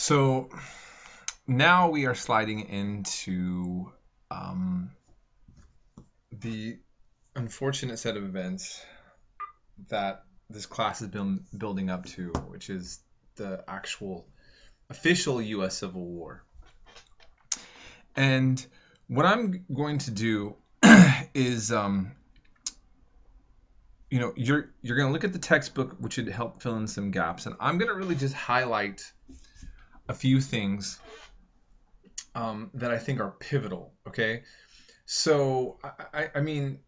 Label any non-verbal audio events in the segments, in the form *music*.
So now we are sliding into um, the unfortunate set of events that this class has been building up to, which is the actual official U.S. Civil War. And what I'm going to do *clears throat* is, um, you know, you're you're going to look at the textbook, which would help fill in some gaps, and I'm going to really just highlight a few things um, that I think are pivotal. Okay, so I, I mean,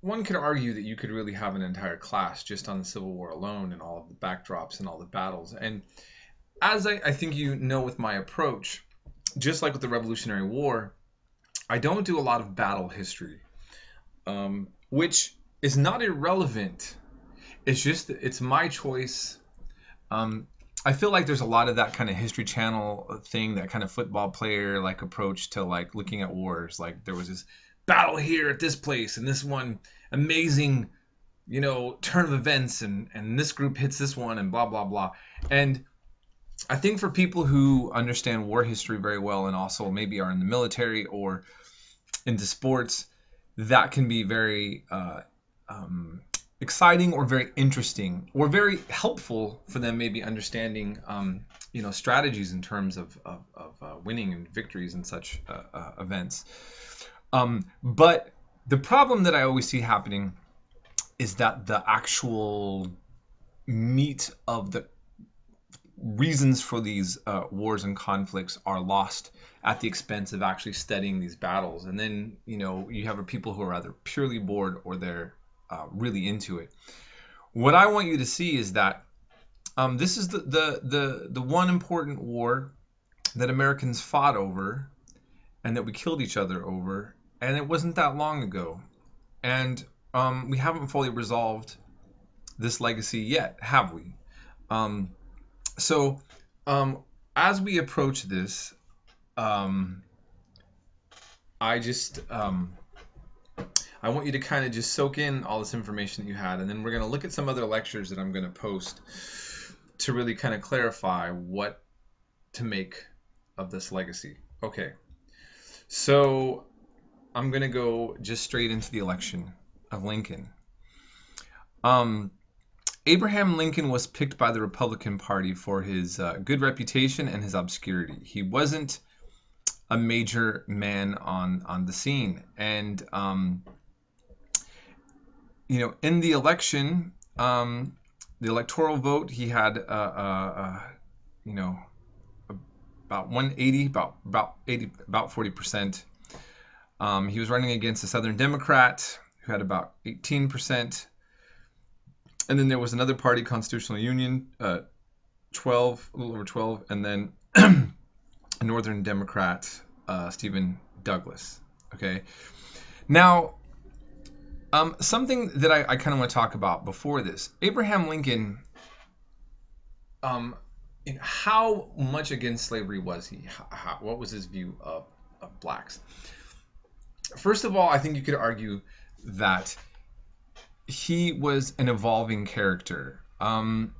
one could argue that you could really have an entire class just on the Civil War alone and all of the backdrops and all the battles. And as I, I think you know with my approach, just like with the Revolutionary War, I don't do a lot of battle history, um, which is not irrelevant. It's just it's my choice. Um, I feel like there's a lot of that kind of History Channel thing, that kind of football player like approach to like looking at wars. Like there was this battle here at this place and this one amazing, you know, turn of events and and this group hits this one and blah blah blah. And I think for people who understand war history very well and also maybe are in the military or into sports, that can be very uh, um, exciting or very interesting or very helpful for them maybe understanding um, you know strategies in terms of, of, of uh, winning and victories and such uh, uh, events. Um, but the problem that i always see happening is that the actual meat of the reasons for these uh, wars and conflicts are lost at the expense of actually studying these battles. And then you know you have people who are either purely bored or they're uh, really into it. What I want you to see is that um, this is the, the the the one important war that Americans fought over, and that we killed each other over, and it wasn't that long ago, and um, we haven't fully resolved this legacy yet, have we? Um, so um, as we approach this, um, I just um, I want you to kind of just soak in all this information that you had, and then we're going to look at some other lectures that I'm going to post to really kind of clarify what to make of this legacy. Okay, so I'm going to go just straight into the election of Lincoln. Um, Abraham Lincoln was picked by the Republican Party for his uh, good reputation and his obscurity. He wasn't a major man on on the scene, and um, you know, in the election, um, the electoral vote, he had, uh, uh, uh, you know, about 180, about about 80, about 40 percent. Um, he was running against a Southern Democrat who had about 18 percent, and then there was another party, Constitutional Union, uh, 12, a little over 12, and then *clears throat* a Northern Democrat, uh, Stephen Douglas. Okay, now um, something that I, I kind of want to talk about before this Abraham Lincoln, um, how much against slavery was he? How, what was his view of, of blacks? First of all, I think you could argue that he was an evolving character. Um,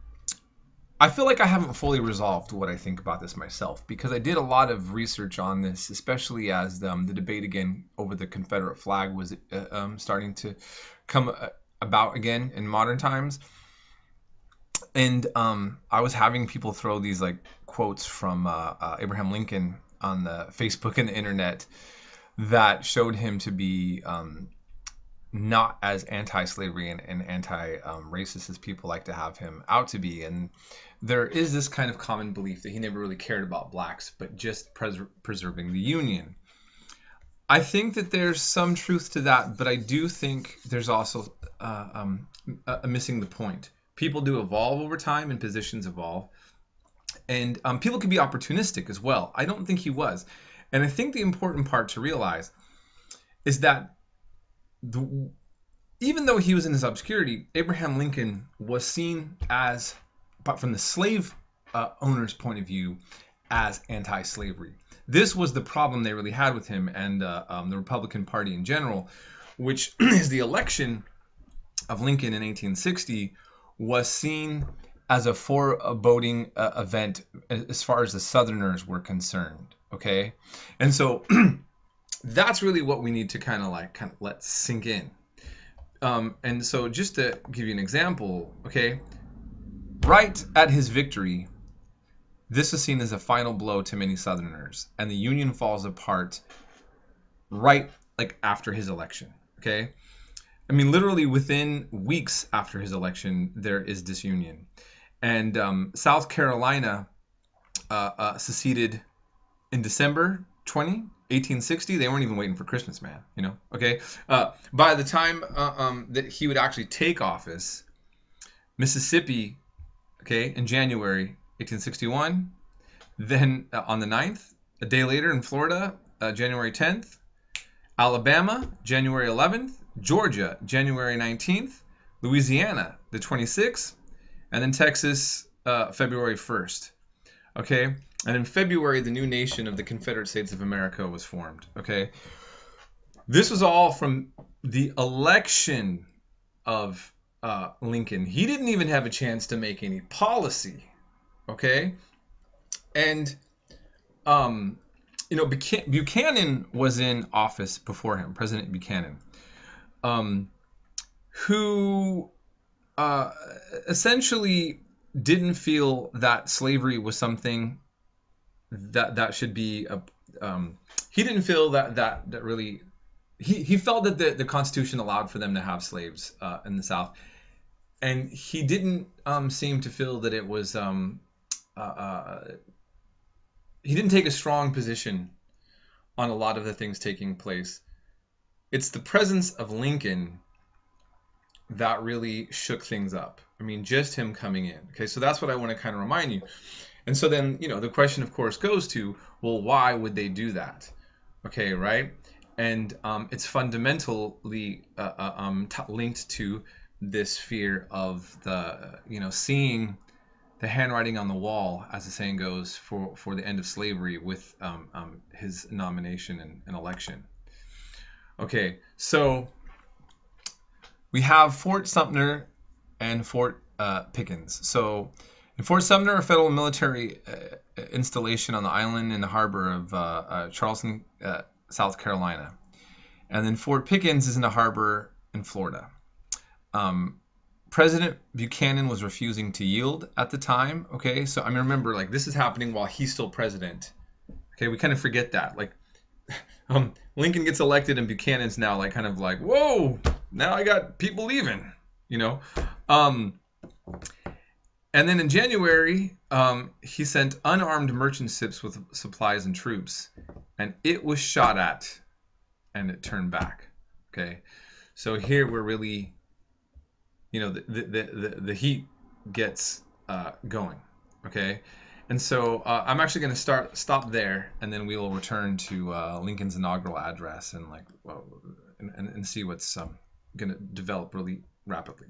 I feel like I haven't fully resolved what I think about this myself because I did a lot of research on this, especially as um, the debate again over the Confederate flag was uh, um, starting to come uh, about again in modern times. And um, I was having people throw these like quotes from uh, uh Abraham Lincoln on the Facebook and the internet that showed him to be um, not as anti-slavery and, and anti-racist as people like to have him out to be. And there is this kind of common belief that he never really cared about blacks, but just pres- preserving the Union. I think that there's some truth to that, but I do think there's also uh, um, missing the point. People do evolve over time, and positions evolve, and um, people can be opportunistic as well. I don't think he was, and I think the important part to realize is that the, even though he was in his obscurity, Abraham Lincoln was seen as, but from the slave uh, owner's point of view, as anti-slavery. This was the problem they really had with him and uh, um, the Republican Party in general, which *clears throat* is the election of Lincoln in 1860 was seen as a foreboding uh, event as far as the Southerners were concerned. Okay, and so *clears throat* that's really what we need to kind of like kind of let sink in. Um, and so just to give you an example, okay, right at his victory, this is seen as a final blow to many Southerners, and the Union falls apart right like after his election. Okay, I mean literally within weeks after his election, there is disunion, and um, South Carolina uh, uh, seceded in December 20, 1860. They weren't even waiting for Christmas, man. You know. Okay. Uh, by the time uh, um, that he would actually take office, Mississippi, okay, in January 1861. Then uh, on the 9th, a day later in Florida, uh, January 10th. Alabama, January 11th. Georgia, January 19th. Louisiana, the 26th. And then Texas, uh, February 1st. Okay. And in February, the new nation of the Confederate States of America was formed. Okay. This was all from the election of uh, Lincoln. He didn't even have a chance to make any policy. Okay. And, um, you know, Buchanan was in office before him, President Buchanan, um, who uh, essentially didn't feel that slavery was something that that should be a. Um, he didn't feel that that that really. He, he felt that the, the Constitution allowed for them to have slaves uh, in the South, and he didn't um, seem to feel that it was. Um, uh, uh, he didn't take a strong position on a lot of the things taking place. It's the presence of Lincoln that really shook things up. I mean, just him coming in. Okay, so that's what I want to kind of remind you. And so then, you know, the question, of course, goes to, well, why would they do that? Okay, right? And um, it's fundamentally uh, uh, um, t- linked to this fear of the, you know, seeing the handwriting on the wall, as the saying goes, for, for the end of slavery with um, um his nomination and, and election. Okay, so we have Fort Sumter and Fort uh, Pickens. So in Fort Sumter, a federal military uh, installation on the island in the harbor of uh, uh Charleston, South Carolina. And then Fort Pickens is in the harbor in Florida. Um, President Buchanan was refusing to yield at the time. Okay, so I mean, remember, like this is happening while he's still president. Okay, we kind of forget that. Like, *laughs* um, Lincoln gets elected and Buchanan's now like kind of like, whoa, now I got people leaving, you know. Um, and then in January, um, he sent unarmed merchant ships with supplies and troops, and it was shot at, and it turned back. Okay, so here we're really, you know, the the the, the heat gets uh, going. Okay, and so uh, I'm actually going to start stop there, and then we will return to uh, Lincoln's inaugural address and like well, and, and, see what's um, going to develop really rapidly.